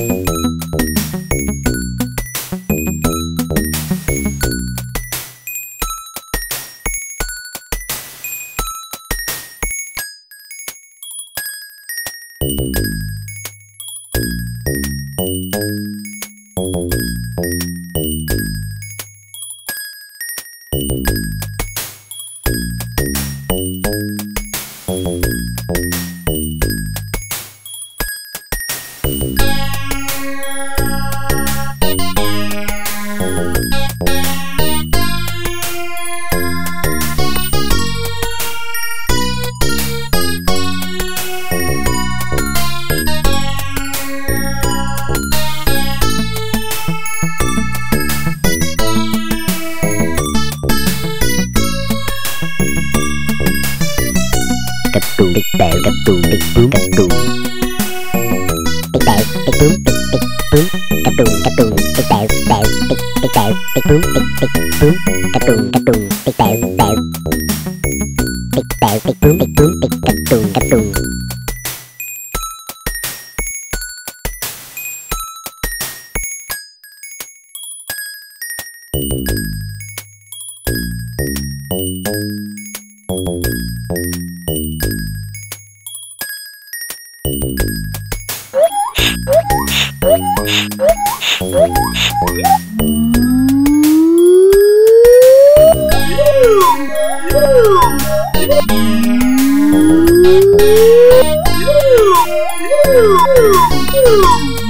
you Woo!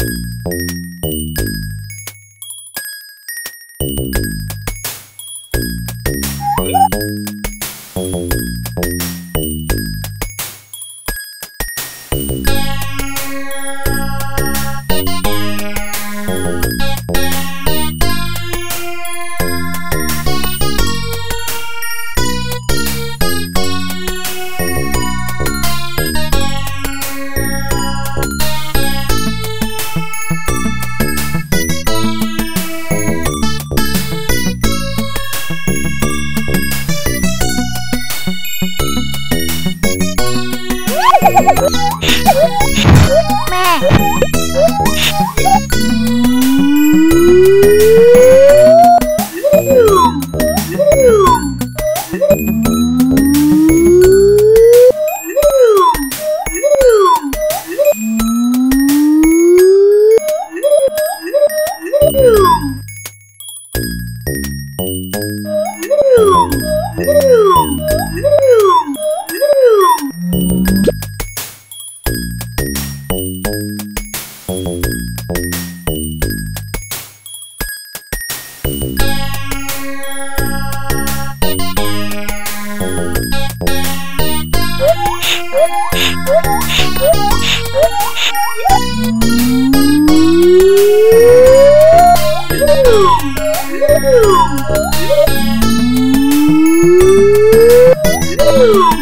Woo!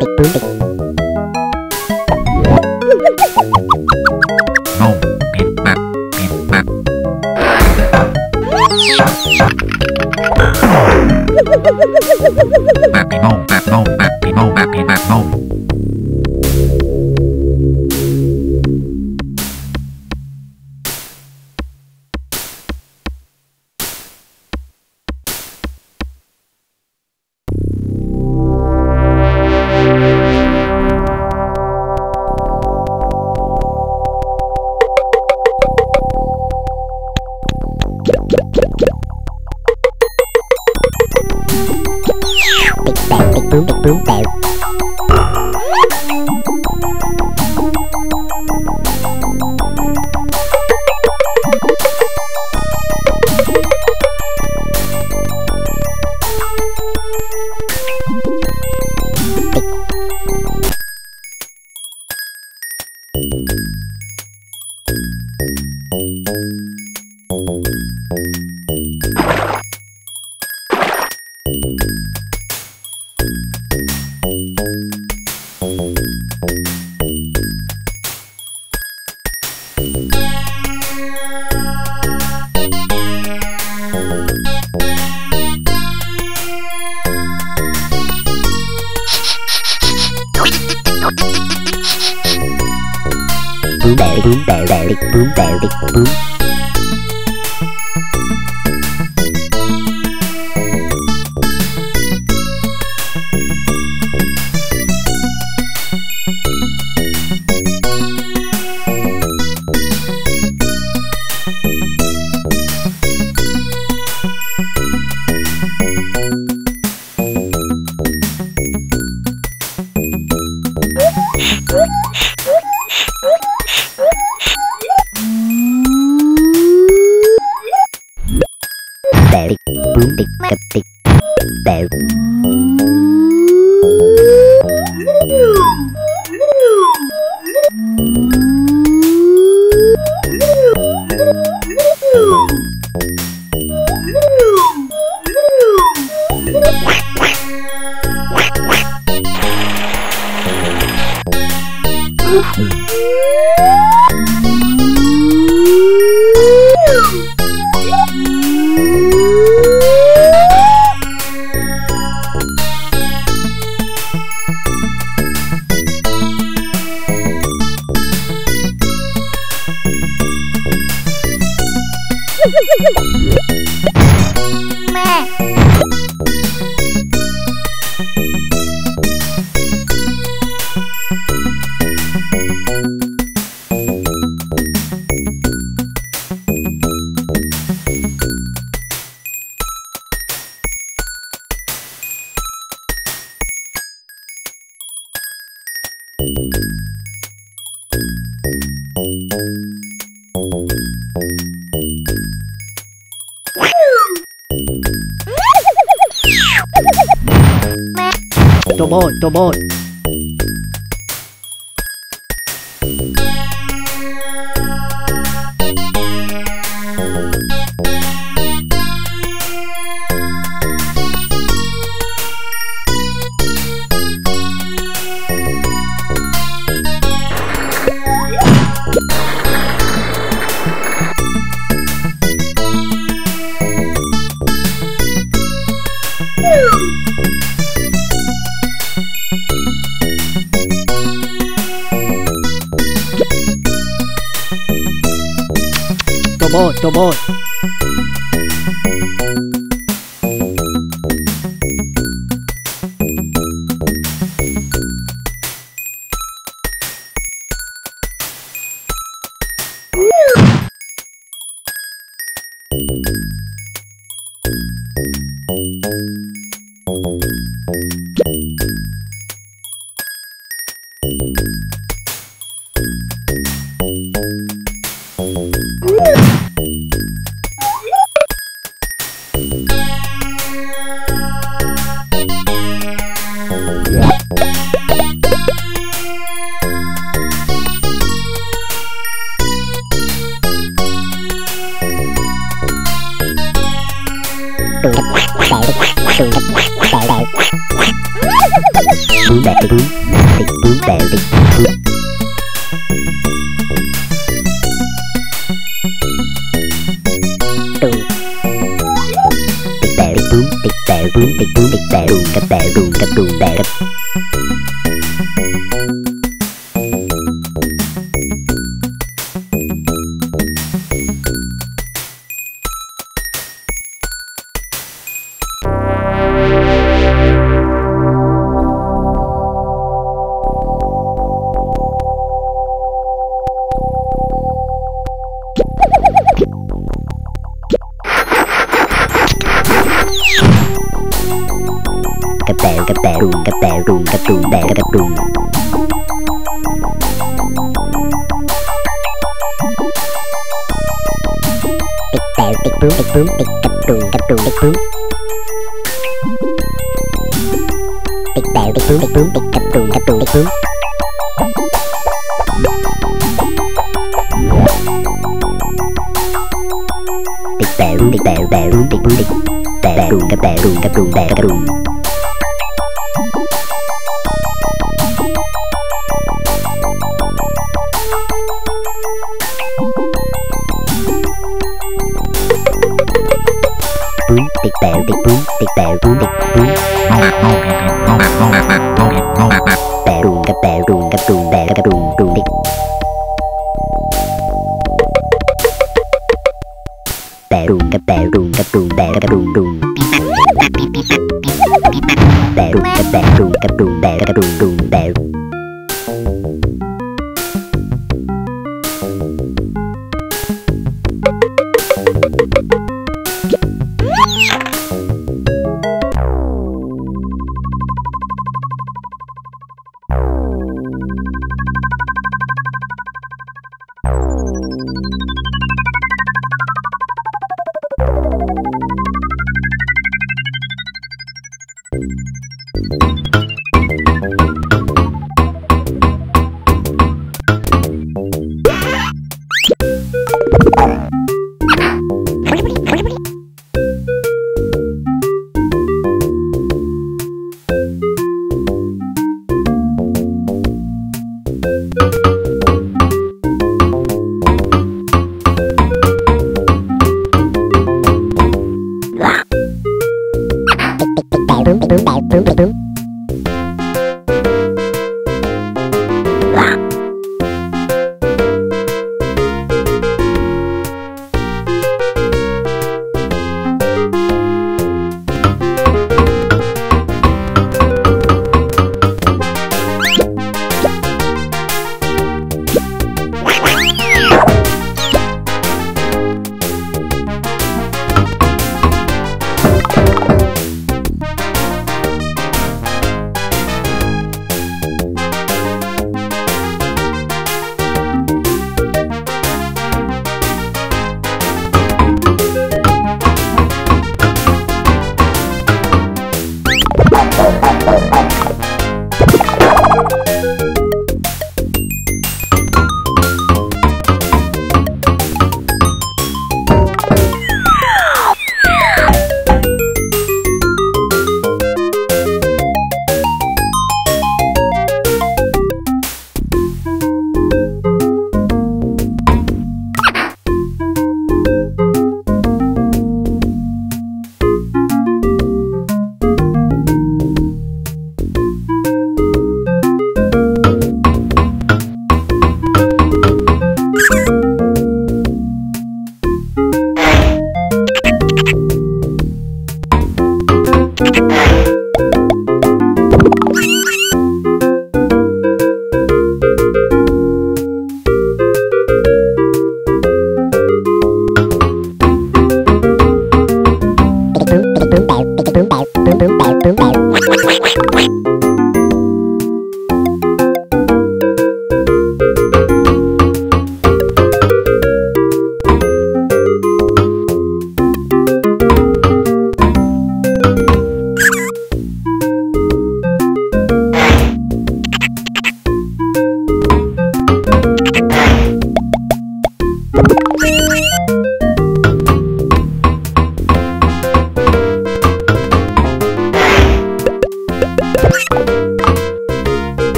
punto, punto. double, double. bè rung bè rung bè rung cặp bè rung cặp rung bè cặp you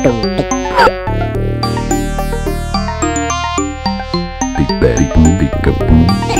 Big bang, big kaboom.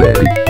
Ah!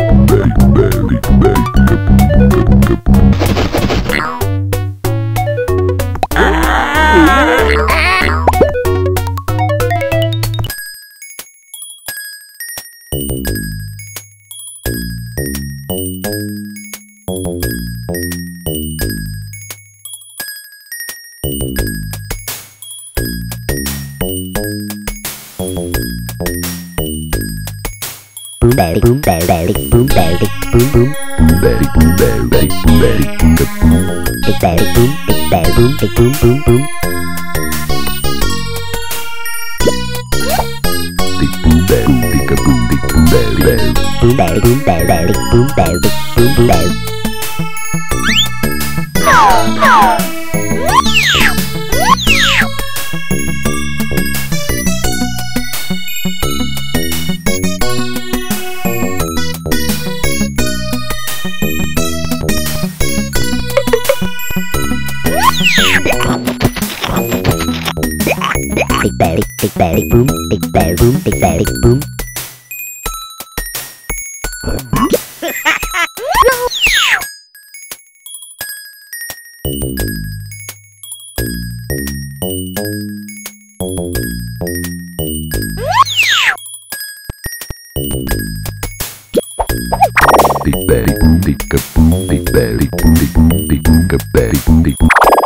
bell boom, big bell boom, big boom, boom, boom. Big boom, bell, big boom, big boom, bell, bell. Boom, bell, boom, bell, bell, big boom, bell, big boom, bell. Belly, Belly, Belly, Belly, Belly, Belly, Belly, Belly, Belly,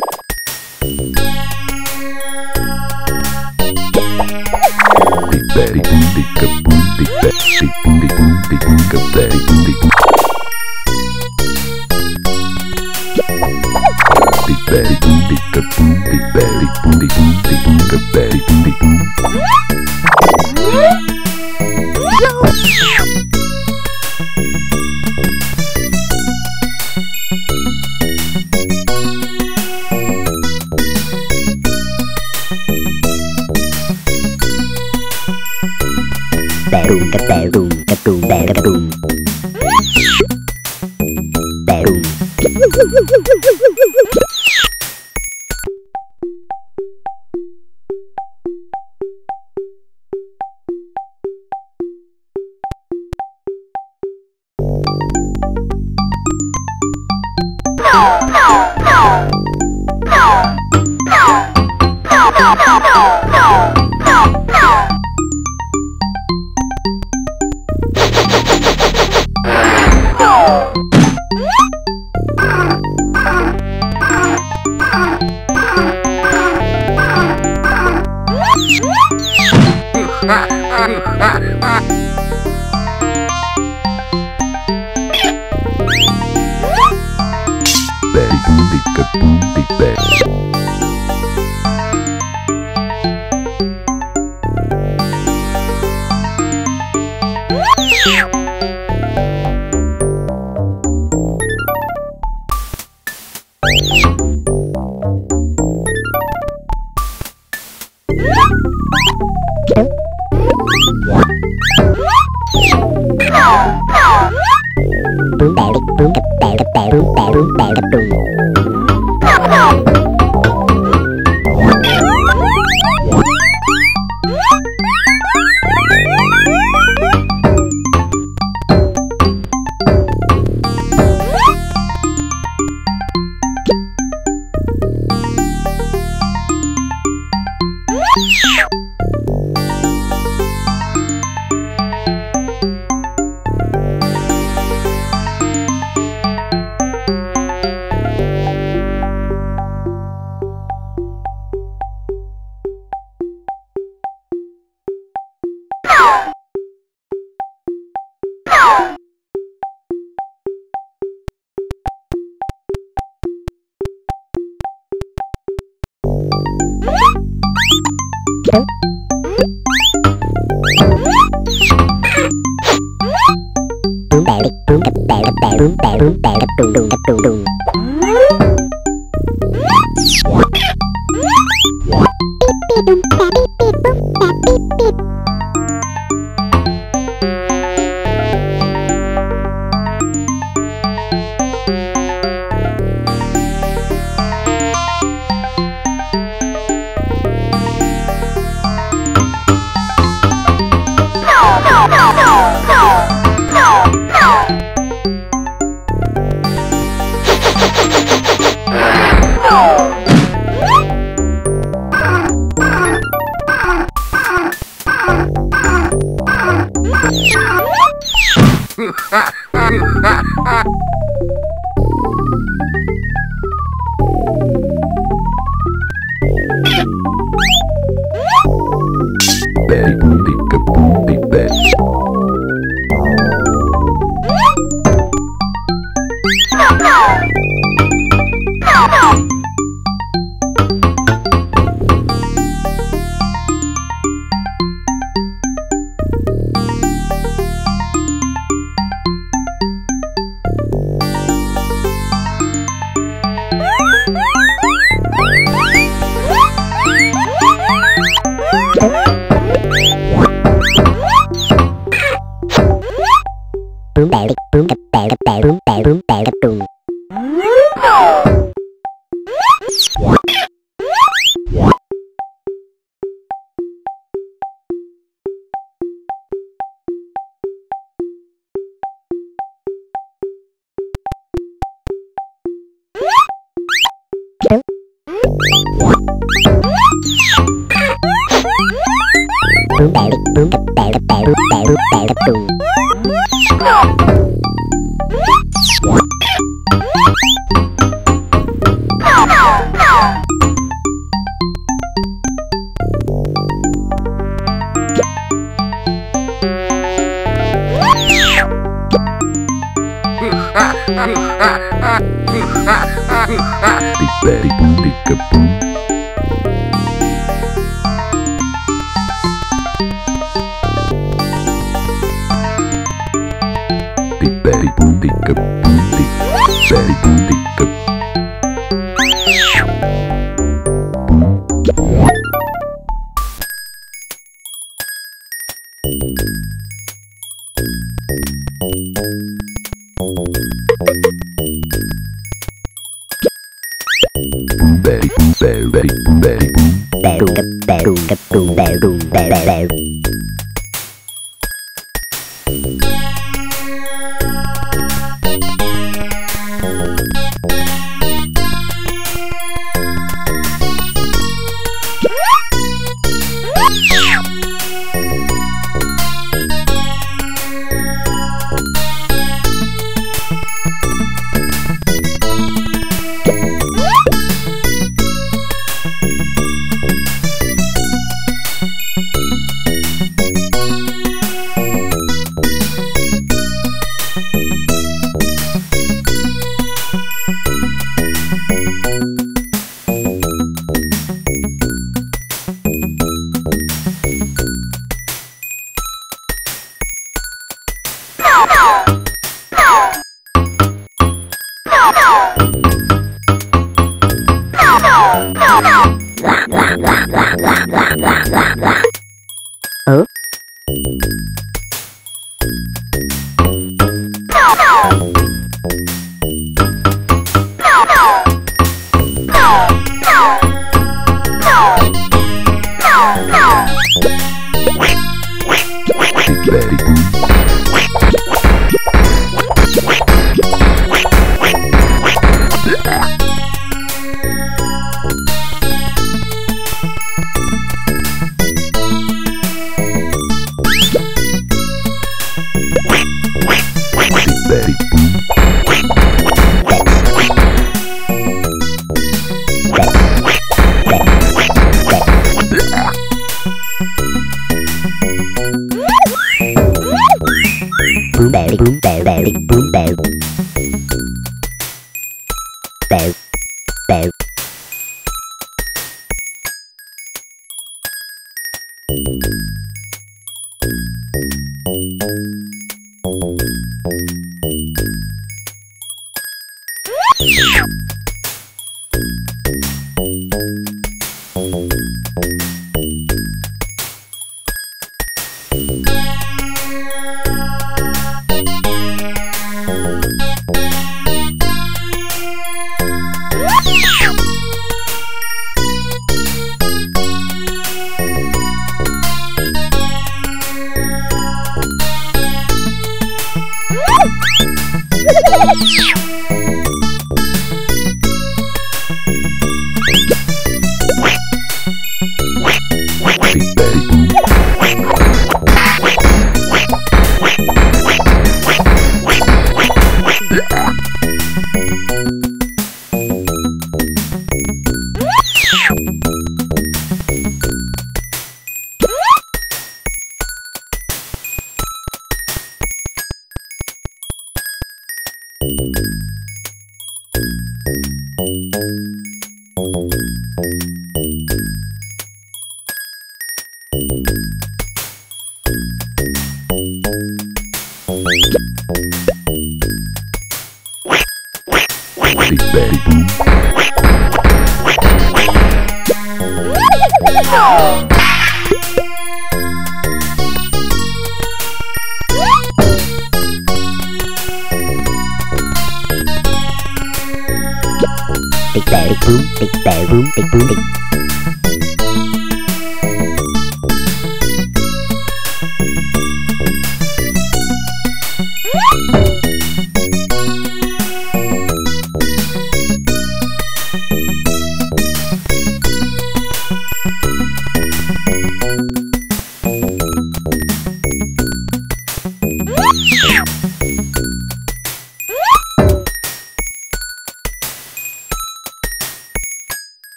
bell, bell, bell. Woo! Beep, beep, boom, beep, boom.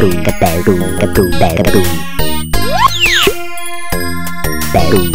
đùi cà bẹ đùi cà đùi bẹ cà đùi. Bẹ đùi.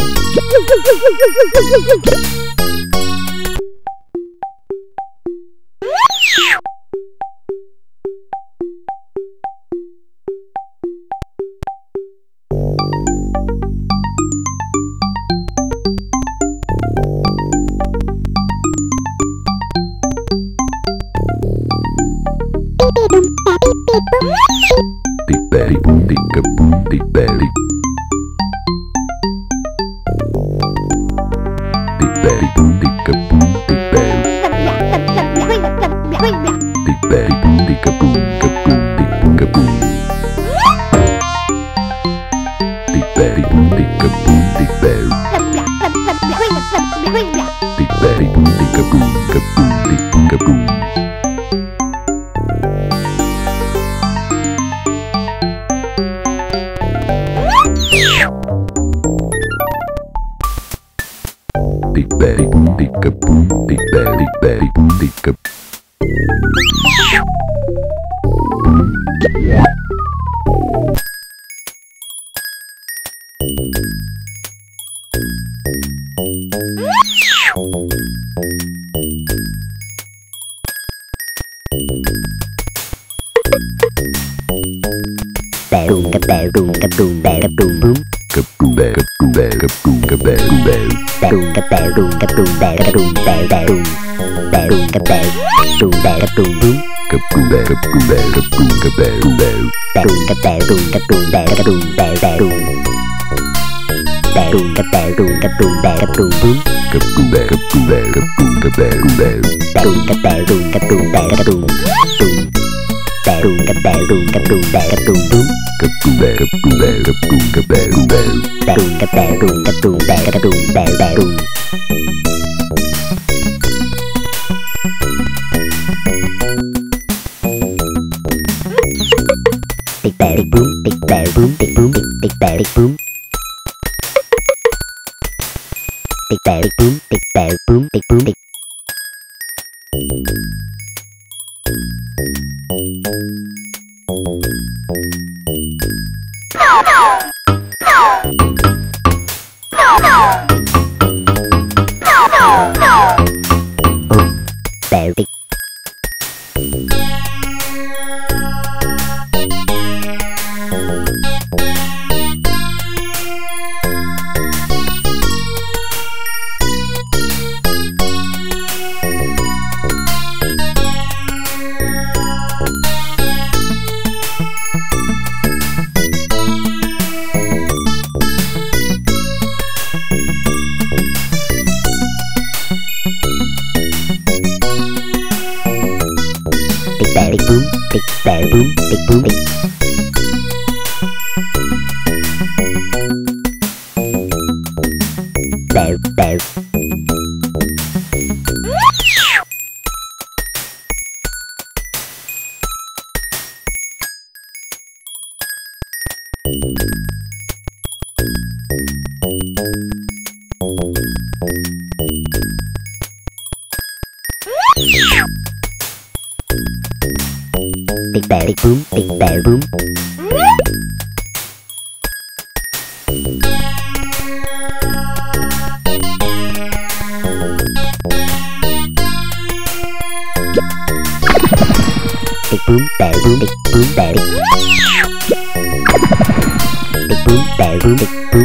Boom. bè bướm bịch bè bướm bịch bướm bịch bè bịch bướm. Bịch bè bịch bướm bịch bè bướm bịch bướm bịch bè bịch boom big boom big big bell big boom big bell boom big boom bell boom big boom bell big big boom bell boom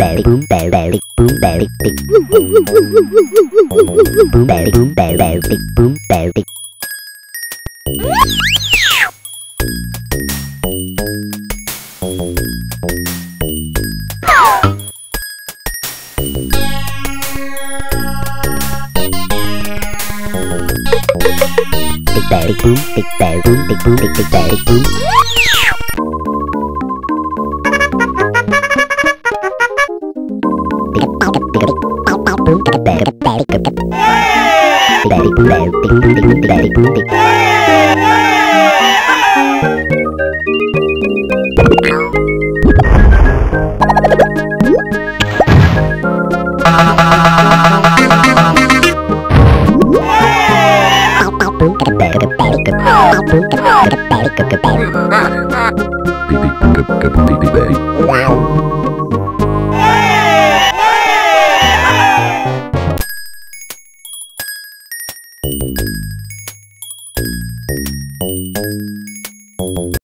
boom bell boom belly bell boom belly boom belly boom belly bell big boom bell big big boom big belly boom big boom big big belly boom Wow.